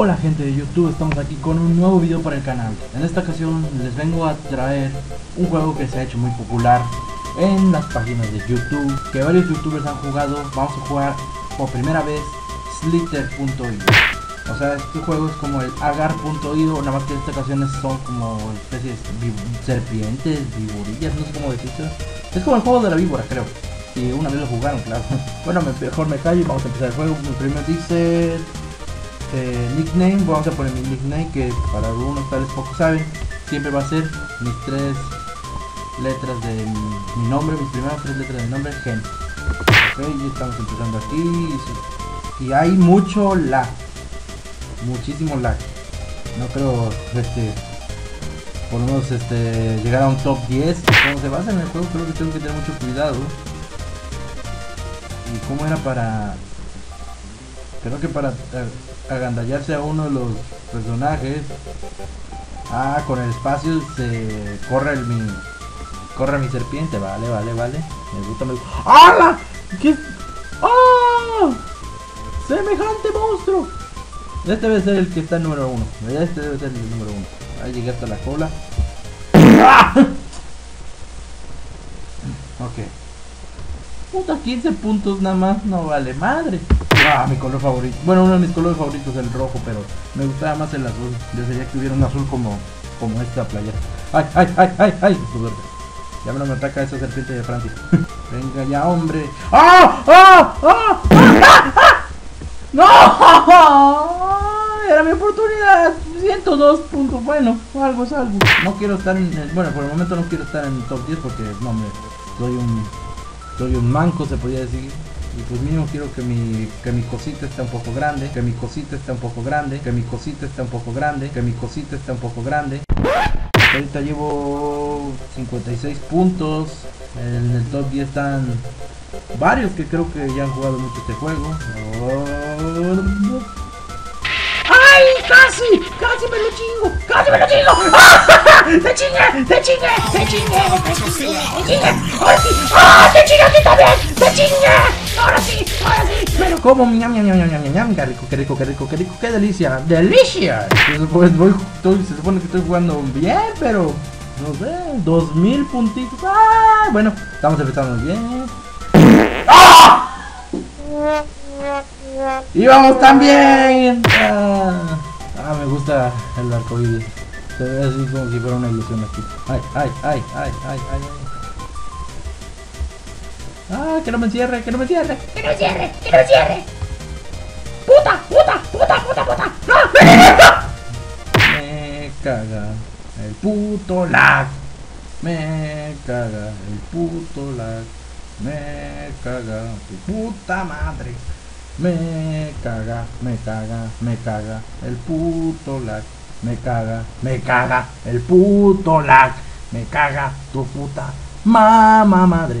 Hola gente de YouTube, estamos aquí con un nuevo video para el canal. En esta ocasión les vengo a traer un juego que se ha hecho muy popular en las páginas de YouTube, que varios youtubers han jugado. Vamos a jugar por primera vez Slither.io. O sea, este juego es como el agar.io, nada más que en esta ocasión son como especies serpientes, viborillas, no sé cómo decirlo. Es como el juego de la víbora, creo. Y una vez lo jugaron, claro. Bueno, mejor me callo y vamos a empezar el juego. Primero dice eh, nickname, vamos a poner mi nickname que para algunos tales pocos saben, siempre va a ser mis tres letras de mi, nombre, mis primeras tres letras de nombre, gen. Ok, y estamos empezando aquí y, hay mucho lag, muchísimo lag. No creo este por lo menos este llegar a un top 10. Como se basa en el juego creo que tengo que tener mucho cuidado. ¿Y cómo era para Creo que para agandallarse a uno de los personajes. Ah, con el espacio se corre el mi. Corre mi serpiente, vale, vale, vale. Me gusta, me gusta. ¡Hala! ¿Qué? ¡Ah! ¡Semejante monstruo! Este debe ser el que está en número uno. Este debe ser el número uno. Ahí llegué hasta la cola. ok. Puta, 15 puntos nada más. No vale madre. Ah, mi color favorito. Bueno, uno de mis colores favoritos es el rojo, pero me gustaba más el azul. Desearía que hubiera un azul como, como esta playa. ¡Ay, ay, ay, ay, ay! Ya me ataca esa serpiente de Francia. Venga ya, hombre. ¡Ah! ¡Ah! ¡Ah! ¡Ah! ¡No! Era mi oportunidad. 102 puntos. Bueno, algo es algo. No quiero estar en. El, bueno, por el momento no quiero estar en el top 10 porque, no, me. Soy un. Soy un manco, se podría decir. Y pues mínimo quiero que mi, que mi cosita esté un poco grande, que mi cosita esté un poco grande, que mi cosita esté un poco grande, que mi cosita esté un poco grande. Ahorita llevo 56 puntos. En el top 10 están varios que creo que ya han jugado mucho este juego. ¡Ay! ¡Casi! ¡Casi me lo chingo! ¡Casi me lo chingo! ¡Te chingue! ¡Te chingue! ¡Te chingue! ¡Te chingue! ¡Te chingue! ¡Ahora sí! ¡Ah! ¡Te chingue a ti también! ¡Te chingue! Ahora sí, ahora sí. Pero como, ñam, ñam, ñam, ñam, ñam, qué rico, qué rico, qué rico, qué rico, qué delicia, delicia. Pues voy, estoy, se supone que estoy jugando bien, pero no sé, dos mil puntitos. Ah, bueno, estamos empezando bien. ¡Ah! Y vamos también. Ah, ah, me gusta el arco iris. Se ve así como si fuera una ilusión aquí. Ay, ay, ay, ay, ay, ay. Que no me encierre, que no me encierre. Que no me cierre, que no me cierre. Puta, puta, puta, puta, puta. ¡No! Me caga el puto lag. Me caga el puto lag. Me caga tu puta madre. Me caga, me caga, me caga el puto lag. Me caga, me caga el puto lag. Me caga tu puta mamá madre.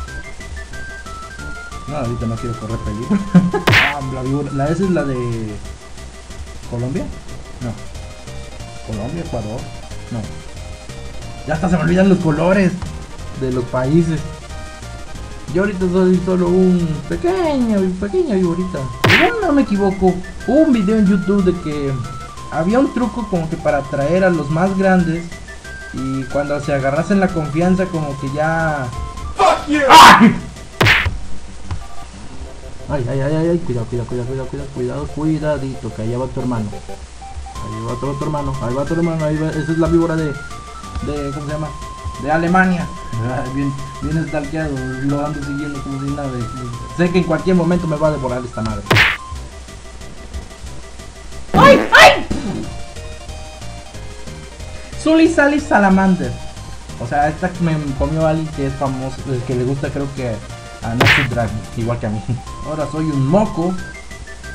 No, ahorita no quiero correr peligro. ah, la, la S es la de Colombia. No. Colombia, Ecuador. No. Ya hasta se me olvidan los colores de los países. Yo ahorita soy solo un pequeño, pequeño viborita. Si no me equivoco, hubo un video en YouTube de que había un truco como que para atraer a los más grandes y cuando se agarrasen la confianza como que ya... ¡Fuck you! Ay, ay, ay, ay, cuidado, cuidado, cuidado, cuidado, cuidado, cuidado, cuidadito, que allá va tu hermano. Ahí va tu, hermano, ahí va tu hermano, ahí va, esa es la víbora de, de, ¿cómo se llama? De Alemania. Bien, bien estalqueado, lo ando siguiendo como si nada. Sé que en cualquier momento me va a devorar esta madre. ¡Ay, ay! Sully Salamander. O sea, esta me comió alguien que es famoso, que le gusta creo que a Nazi Dragon, igual que a mí. Ahora soy un moco,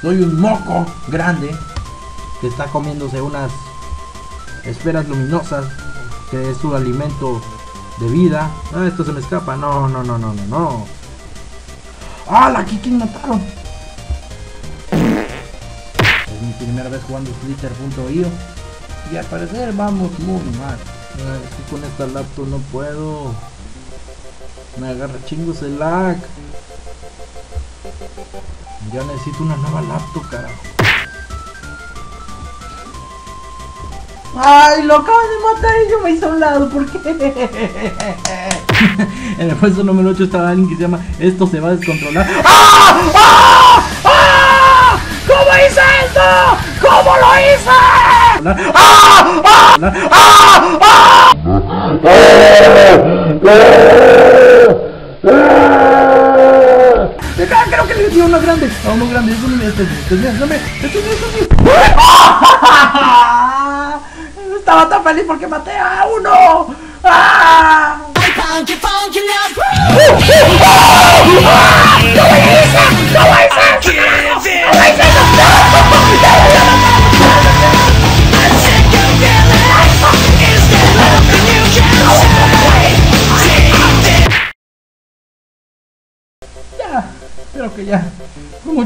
soy un moco grande. que está comiéndose unas esferas luminosas, que es su alimento de vida. Ah, esto se me escapa. No, no, no, no, no, no. ¡Ah, la Kiki mataron! Es mi primera vez jugando Twitter.io y al parecer vamos muy mal. Ah, es que con esta laptop no puedo. Me agarra chingos el lag. Ya necesito una nueva laptop, carajo. ¡Ay, lo acaban de matar y yo me hice a un lado! ¿Por qué? en el puesto número 8 estaba alguien que se llama Esto se va a descontrolar. ¡Ah! ¡Ah! ¡Ah! ¿Cómo hice esto? ¿Cómo lo hice? ¡Ah! ¡Ah! ¡Ah! ¡Ah! Creo que le dio uno grande. A uno grande. Este, este, este, este, este, este, este. ¡Ah! Estaba tan feliz porque maté a uno. ¡Ah!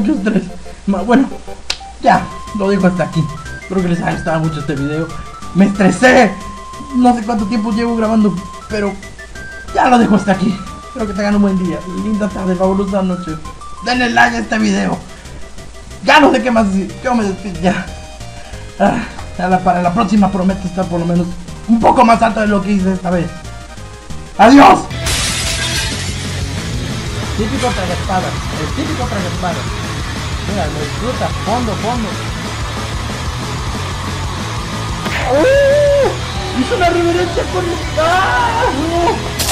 Fue mucho estrés. Ma- Bueno, ya, lo dejo hasta aquí. Espero que les haya gustado mucho este video. Me estresé. No sé cuánto tiempo llevo grabando, pero ya lo dejo hasta aquí. Espero que tengan un buen día. Linda tarde, fabulosa noche. Denle like a este video. Ya no sé qué más decir. Yo me despido ya. Ah, para la próxima prometo estar por lo menos un poco más alto de lo que hice esta vez. ¡Adiós! Típico tragaspadas, el típico tragaspadas. Mira, lo disfruta, fondo, fondo. ¡Uh! Hizo una reverencia con el... ¡Ah!